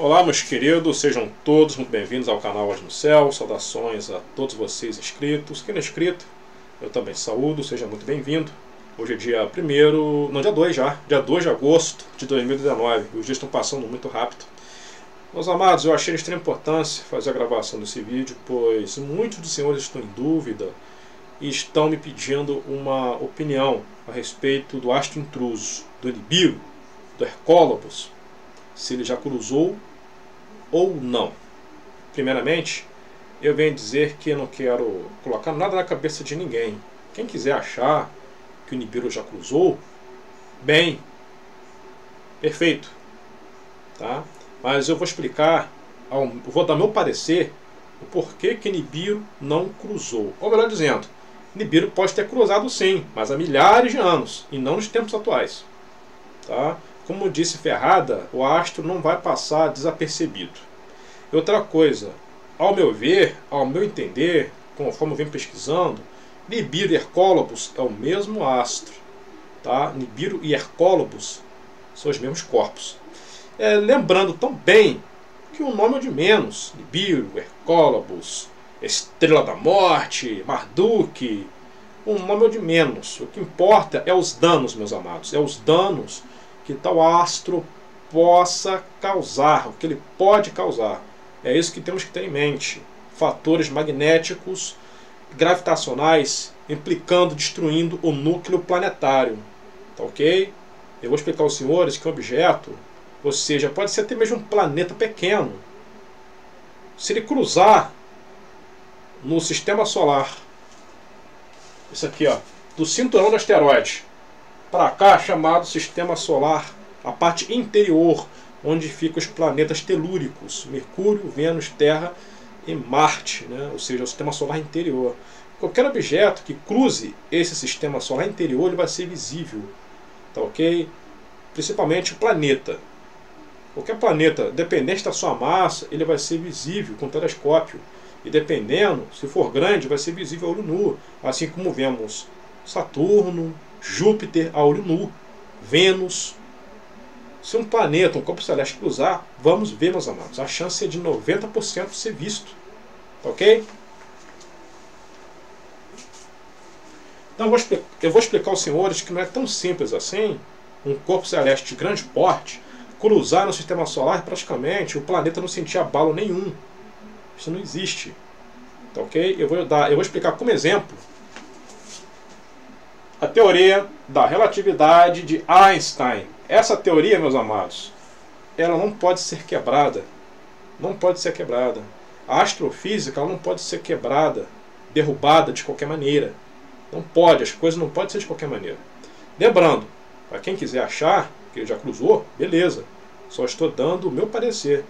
Olá, meus queridos, sejam todos muito bem-vindos ao canal Hoje no Céu. Saudações a todos vocês inscritos. Quem não é inscrito, eu também saúdo, seja muito bem-vindo. Hoje é dia 1 não, dia 2 já, dia 2 de agosto de 2019. Os dias estão passando muito rápido. Meus amados, eu achei de extrema importância fazer a gravação desse vídeo, pois muitos dos senhores estão em dúvida e estão me pedindo uma opinião a respeito do astro intruso, do Nibiru, do Hercólobos, se ele já cruzou ou não. Primeiramente, eu venho dizer que não quero colocar nada na cabeça de ninguém. Quem quiser achar que o Nibiru já cruzou, bem, perfeito. Tá? Mas eu vou explicar, vou dar meu parecer, o porquê que Nibiru não cruzou. Ou melhor dizendo, Nibiru pode ter cruzado sim, mas há milhares de anos, e não nos tempos atuais. Tá? Como disse Ferrada, o astro não vai passar desapercebido. E outra coisa, ao meu ver, ao meu entender, conforme eu venho pesquisando, Nibiru e Hercólobos é o mesmo astro. Tá? Nibiru e Hercólobos são os mesmos corpos. É, lembrando também que o nome é de menos. Nibiru, Hercólobos, Estrela da Morte, Marduk. O nome é de menos. O que importa é os danos, meus amados. É os danos que tal astro possa causar, o que ele pode causar. É isso que temos que ter em mente. Fatores magnéticos, gravitacionais, implicando, destruindo o núcleo planetário. Tá ok? Eu vou explicar aos senhores que um objeto, ou seja, pode ser até mesmo um planeta pequeno, se ele cruzar no sistema solar, isso aqui, ó, do cinturão do asteroide, para cá chamado sistema solar, a parte interior, onde ficam os planetas telúricos, Mercúrio, Vênus, Terra e Marte, né? ou seja, o sistema solar interior. Qualquer objeto que cruze esse sistema solar interior ele vai ser visível, tá ok? Principalmente o planeta. Qualquer planeta, dependente da sua massa, ele vai ser visível com telescópio. E dependendo, se for grande, vai ser visível a olho nu, assim como vemos Saturno, Júpiter a olho nu, Vênus. Se um planeta, um corpo celeste cruzar, vamos ver, meus amados, a chance é de 90% de ser visto. Ok? Então eu vou, eu vou explicar aos senhores que não é tão simples assim um corpo celeste de grande porte cruzar no sistema solar praticamente o planeta não sentir abalo nenhum. Isso não existe. Tá ok? Eu vou, dar, eu vou explicar como exemplo a teoria da relatividade de Einstein. Essa teoria, meus amados, ela não pode ser quebrada. Não pode ser quebrada. A astrofísica ela não pode ser quebrada, derrubada de qualquer maneira. Não pode, as coisas não podem ser de qualquer maneira. Lembrando, para quem quiser achar que já cruzou, beleza. Só estou dando o meu parecer.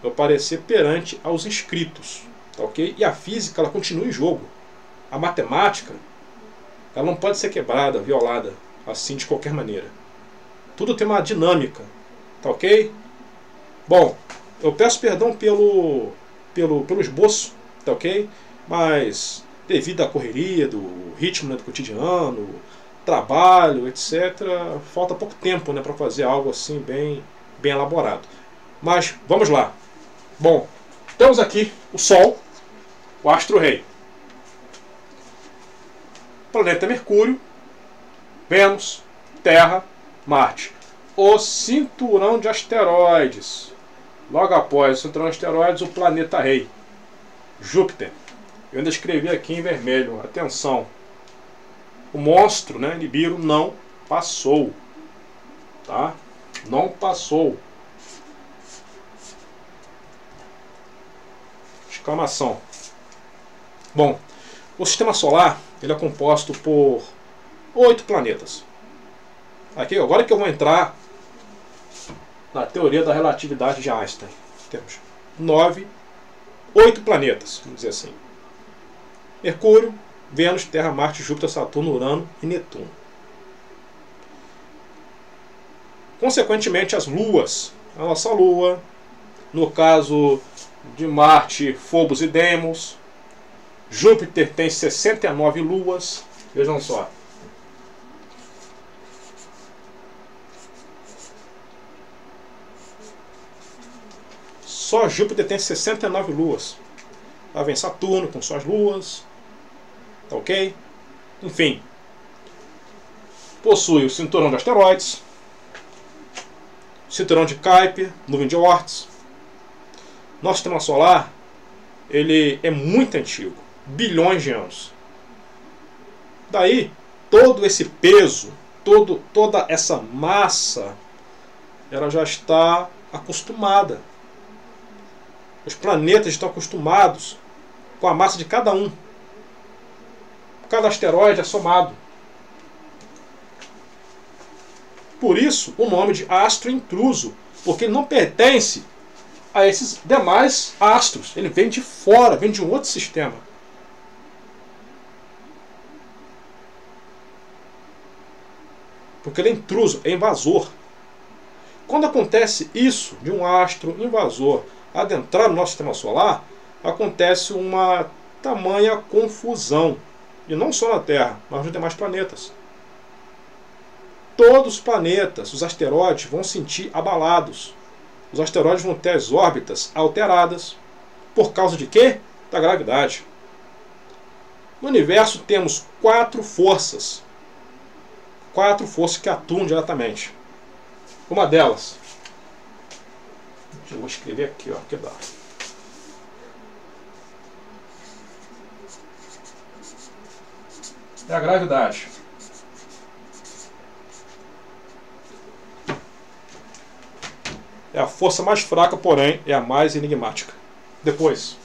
Meu parecer perante aos inscritos. Tá ok? E a física ela continua em jogo. A matemática ela não pode ser quebrada, violada, assim de qualquer maneira. Tudo tem uma dinâmica, tá ok? Bom, eu peço perdão pelo, pelo, pelo esboço, tá ok? Mas devido à correria, do ritmo né, do cotidiano, trabalho, etc., falta pouco tempo né, para fazer algo assim bem, bem elaborado. Mas vamos lá. Bom, temos aqui o Sol, o astro-rei planeta Mercúrio, Vênus, Terra, Marte. O cinturão de asteroides. Logo após o cinturão de asteroides, o planeta rei, Júpiter. Eu ainda escrevi aqui em vermelho. Atenção. O monstro, né, Nibiru, não passou. Tá? Não passou. Exclamação. Bom, o sistema solar ele é composto por oito planetas. Aqui, agora que eu vou entrar na teoria da relatividade de Einstein. Temos nove, oito planetas, vamos dizer assim. Mercúrio, Vênus, Terra, Marte, Júpiter, Saturno, Urano e Netuno. Consequentemente, as luas. A nossa lua, no caso de Marte, Phobos e Deimos, Júpiter tem 69 luas. Vejam só. Só Júpiter tem 69 luas. Lá vem Saturno com suas luas. Tá ok? Enfim. Possui o cinturão de asteroides. Cinturão de Kuiper, nuvem de Oort. Nosso sistema solar ele é muito antigo, bilhões de anos. Daí, todo esse peso, todo, toda essa massa, ela já está acostumada. Os planetas estão acostumados com a massa de cada um. Cada asteroide é somado. Por isso, o nome de astro intruso, porque ele não pertence a esses demais astros. Ele vem de fora, vem de um outro sistema. Porque ele é intruso, é invasor. Quando acontece isso de um astro invasor adentrar no nosso sistema solar, acontece uma tamanha confusão. E não só na Terra, mas nos demais planetas. Todos os planetas, os asteroides, vão sentir abalados os asteroides vão ter as órbitas alteradas. Por causa de quê? Da gravidade. No universo temos quatro forças. Quatro forças que atuam diretamente. Uma delas. Eu vou escrever aqui, ó, que dá. É a gravidade. É a força mais fraca, porém é a mais enigmática. Depois.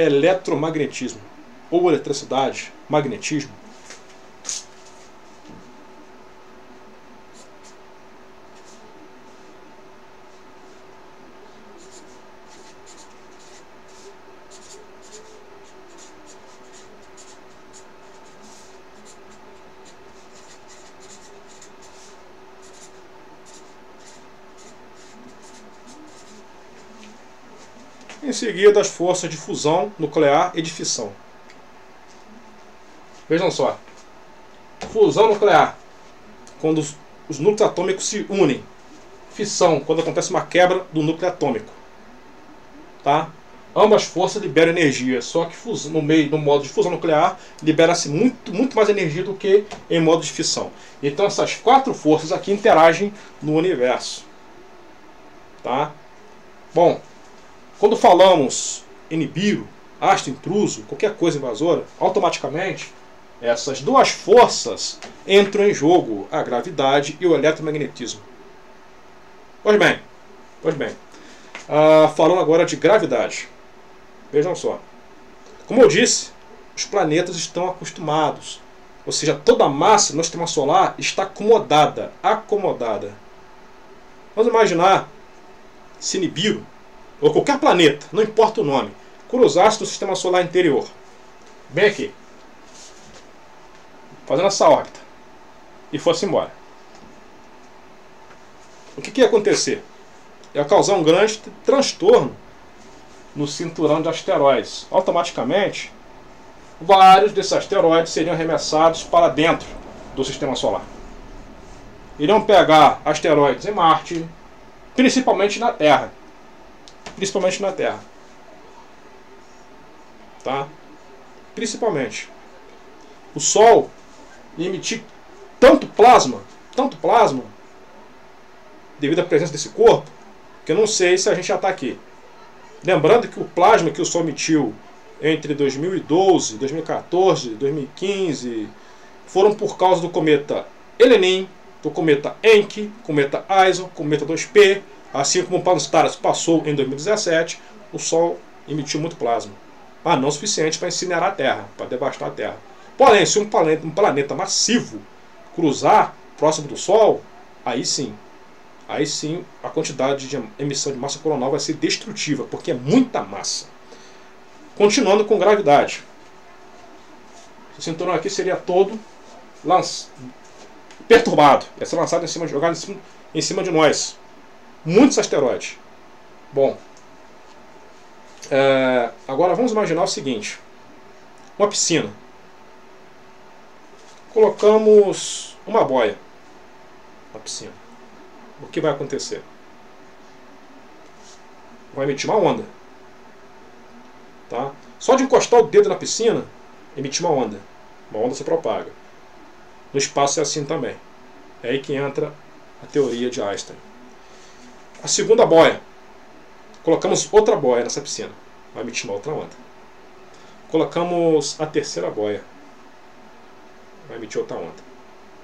Eletromagnetismo ou eletricidade, magnetismo em seguida as forças de fusão nuclear e de fissão. Vejam só. Fusão nuclear, quando os, os núcleos atômicos se unem. Fissão, quando acontece uma quebra do núcleo atômico. Tá? Ambas forças liberam energia, só que no meio no modo de fusão nuclear libera-se muito, muito mais energia do que em modo de fissão. Então essas quatro forças aqui interagem no universo. Tá? Bom, quando falamos Nibiru, astro intruso, qualquer coisa invasora, automaticamente essas duas forças entram em jogo, a gravidade e o eletromagnetismo. Pois bem, pois bem. Ah, falando agora de gravidade. Vejam só. Como eu disse, os planetas estão acostumados. Ou seja, toda a massa do nosso sistema solar está acomodada. Acomodada. Vamos imaginar se Nibiru ou qualquer planeta, não importa o nome, cruzasse do sistema solar interior, bem aqui, fazendo essa órbita, e fosse embora. O que, que ia acontecer? Ia causar um grande transtorno no cinturão de asteroides. Automaticamente, vários desses asteroides seriam arremessados para dentro do sistema solar. Iriam pegar asteroides em Marte, principalmente na Terra principalmente na Terra. Tá? Principalmente. O Sol emitir tanto plasma, tanto plasma, devido à presença desse corpo, que eu não sei se a gente já está aqui. Lembrando que o plasma que o Sol emitiu entre 2012, 2014, 2015 foram por causa do cometa Elenin, do cometa Encke, cometa Ison, cometa 2P, Assim como o Panstaras passou em 2017, o Sol emitiu muito plasma, mas não suficiente para incinerar a Terra, para devastar a Terra. Porém, se um planeta, um planeta massivo cruzar próximo do Sol, aí sim, aí sim a quantidade de emissão de massa coronal vai ser destrutiva, porque é muita massa. Continuando com gravidade. O cinturão aqui seria todo perturbado, ia ser lançado em cima, jogado em cima, em cima de nós Muitos asteroides. Bom, é, agora vamos imaginar o seguinte: uma piscina. Colocamos uma boia na piscina. O que vai acontecer? Vai emitir uma onda. Tá? Só de encostar o dedo na piscina, emitir uma onda. Uma onda se propaga. No espaço é assim também. É aí que entra a teoria de Einstein. A segunda boia. Colocamos outra boia nessa piscina. Vai emitir uma outra onda. Colocamos a terceira boia. Vai emitir outra onda.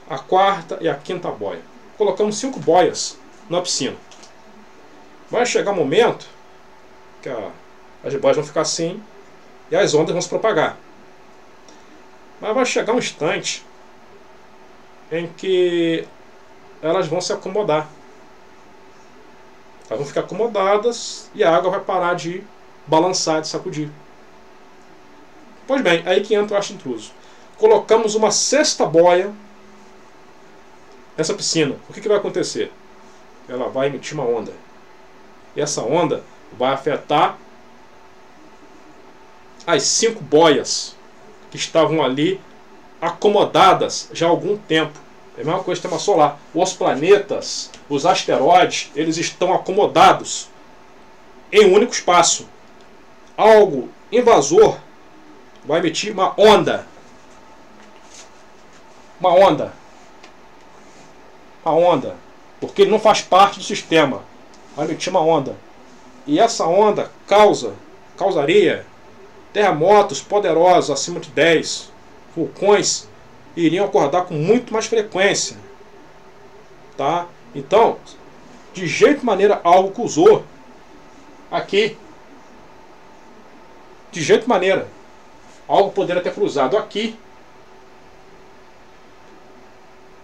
A quarta e a quinta boia. Colocamos cinco boias na piscina. Vai chegar um momento que a, as boias vão ficar assim e as ondas vão se propagar. Mas vai chegar um instante em que elas vão se acomodar. Elas vão ficar acomodadas e a água vai parar de balançar, de sacudir. Pois bem, aí que entra o acho intruso. Colocamos uma sexta boia nessa piscina. O que, que vai acontecer? Ela vai emitir uma onda. E essa onda vai afetar as cinco boias que estavam ali acomodadas já há algum tempo. É a mesma coisa o sistema solar. Os planetas, os asteroides, eles estão acomodados em um único espaço. Algo invasor vai emitir uma onda. Uma onda. Uma onda. Porque ele não faz parte do sistema. Vai emitir uma onda. E essa onda causa, causaria terremotos poderosos acima de 10, vulcões iriam acordar com muito mais frequência. Tá? Então, de jeito maneira algo que usou aqui. De jeito maneira. Algo poderia ter cruzado aqui.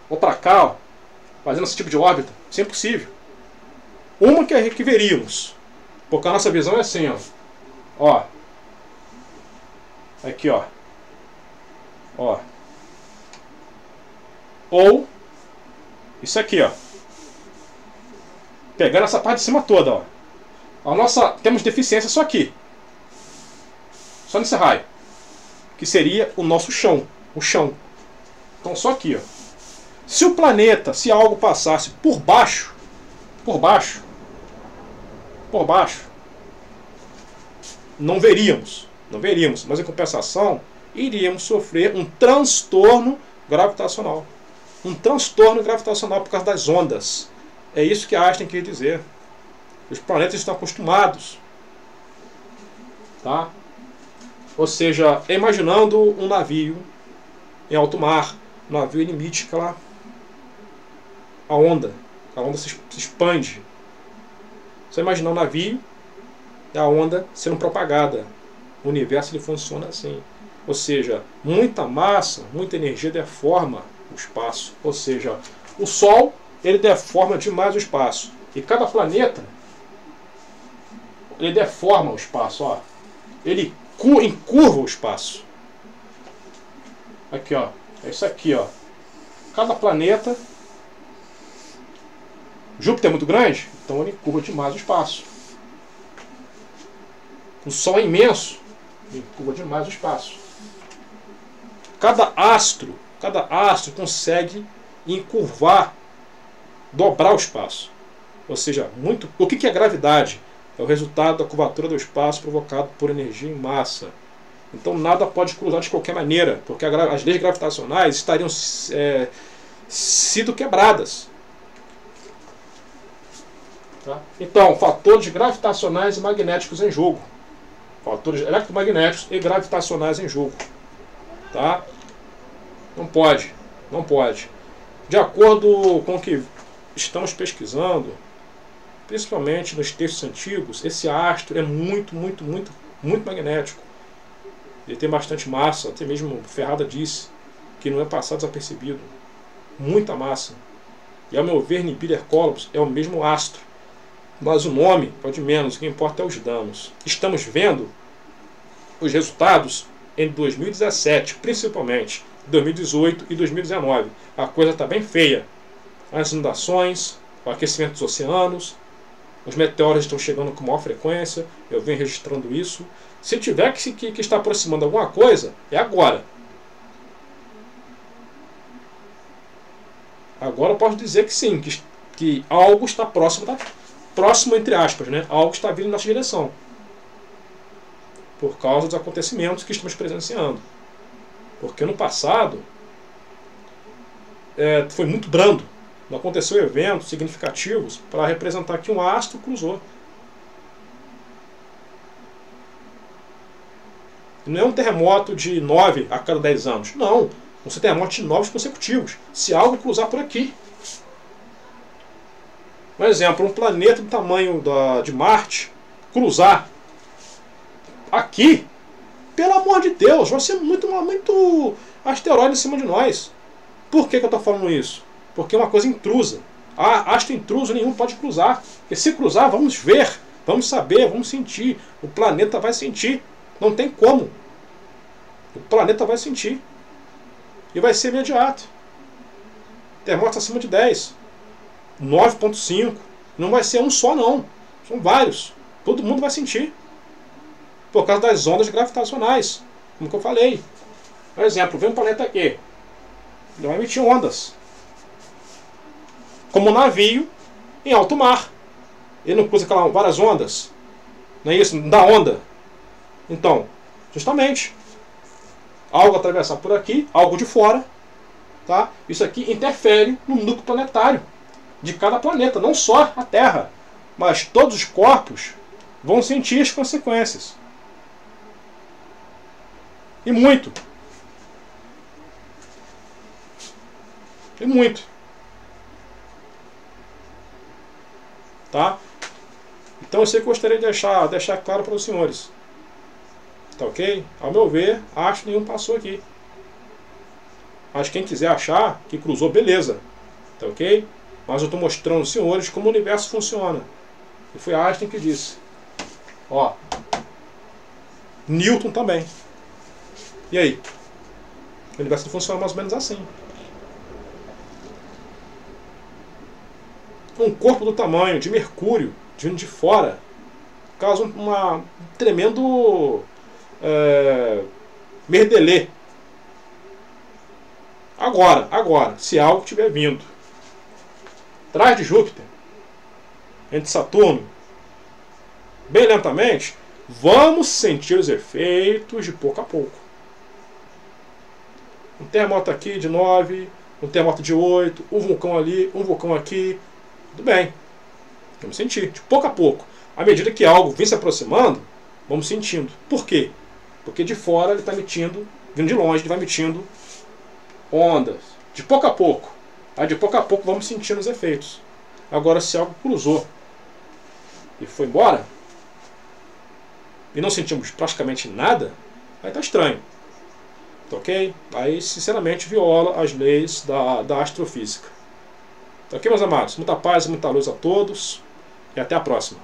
Ou para cá, ó, fazendo esse tipo de órbita. Isso é impossível. Uma que, é que veríamos. Porque a nossa visão é assim, ó. Ó. Aqui, ó. Ó. Ou isso aqui, ó. Pegando essa parte de cima toda, ó. A nossa temos deficiência só aqui. Só nesse raio. Que seria o nosso chão, o chão. Então só aqui, ó. Se o planeta, se algo passasse por baixo, por baixo, por baixo, não veríamos, não veríamos, mas em compensação, iríamos sofrer um transtorno gravitacional. Um transtorno gravitacional por causa das ondas. É isso que Einstein quer dizer. Os planetas estão acostumados. Tá? Ou seja, imaginando um navio em alto mar, o navio emite aquela a onda, a onda se, expande. Você imaginar um navio e a onda sendo propagada. O universo ele funciona assim. Ou seja, muita massa, muita energia deforma o espaço. Ou seja, o Sol ele deforma demais o espaço. E cada planeta ele deforma o espaço. Ó. Ele encurva o espaço. Aqui, ó. É isso aqui, ó. Cada planeta. Júpiter é muito grande, então ele encurva demais o espaço. O Sol é imenso, ele encurva demais o espaço. Cada astro, cada astro consegue encurvar, dobrar o espaço. Ou seja, muito. O que é gravidade? É o resultado da curvatura do espaço provocado por energia em massa. Então nada pode cruzar de qualquer maneira, porque as leis gravitacionais estariam é, sido quebradas. Tá? Então, fatores gravitacionais e magnéticos em jogo. Fatores eletromagnéticos e gravitacionais em jogo. Tá? Não pode, não pode. De acordo com o que estamos pesquisando, principalmente nos textos antigos, esse astro é muito, muito, muito, muito magnético. Ele tem bastante massa, até mesmo Ferrada disse que não é passado desapercebido. Muita massa. E ao meu ver, Nibiru Hercules é o mesmo astro. Mas o nome pode menos, o que importa é os danos. Estamos vendo os resultados em 2017, principalmente 2018 e 2019. A coisa está bem feia. As inundações, o aquecimento dos oceanos, os meteoros estão chegando com maior frequência, eu venho registrando isso. Se tiver que, que, que estar aproximando alguma coisa, é agora. Agora eu posso dizer que sim, que, que algo está próximo, da, próximo entre aspas, né? algo está vindo em nossa direção. Por causa dos acontecimentos que estamos presenciando. Porque no passado é, foi muito brando. Não aconteceu eventos significativos para representar que um astro cruzou. Não é um terremoto de 9 a cada 10 anos. Não. Vão ser terremotos de 9 consecutivos. Se algo cruzar por aqui. Um exemplo, um planeta do tamanho da, de Marte cruzar aqui, pelo amor de Deus, vai ser muito, muito asteroide em cima de nós. Por que, que eu estou falando isso? Porque é uma coisa intrusa. Ah, astro intruso nenhum pode cruzar. Porque se cruzar, vamos ver, vamos saber, vamos sentir. O planeta vai sentir. Não tem como. O planeta vai sentir. E vai ser imediato. Terremoto acima de 10. 9.5. Não vai ser um só, não. São vários. Todo mundo vai sentir. Por causa das ondas gravitacionais. Como eu falei. Por exemplo, vem um planeta aqui. Ele vai emitir ondas como um navio em alto mar. Ele não cruza aquelas várias ondas. Não é isso? Não dá onda. Então, justamente, algo atravessar por aqui, algo de fora, tá? Isso aqui interfere no núcleo planetário de cada planeta, não só a Terra, mas todos os corpos vão sentir as consequências. E muito. E muito. Tá? Então sei que gostaria de deixar, deixar claro para os senhores. Tá ok? Ao meu ver, acho que nenhum passou aqui. Mas quem quiser achar que cruzou, beleza. Tá ok? Mas eu estou mostrando aos senhores como o universo funciona. E foi Einstein que disse. Ó. Newton também. E aí? O universo funciona mais ou menos assim. um corpo do tamanho de Mercúrio, vindo de fora, causa uma, um tremendo é, merdelê. Agora, agora, se algo estiver vindo atrás de Júpiter, entre Saturno, bem lentamente, vamos sentir os efeitos de pouco a pouco. Um terremoto aqui de 9, um terremoto de 8, um vulcão ali, um vulcão aqui, tudo bem. Vamos sentir, de pouco a pouco. À medida que algo vem se aproximando, vamos sentindo. Por quê? Porque de fora ele está emitindo, vindo de longe, ele vai emitindo ondas. De pouco a pouco. Aí de pouco a pouco vamos sentindo os efeitos. Agora, se algo cruzou e foi embora, e não sentimos praticamente nada, aí está estranho. Tá ok? Aí, sinceramente, viola as leis da, da astrofísica. Tá ok, meus amados? Muita paz muita luz a todos. E até a próxima.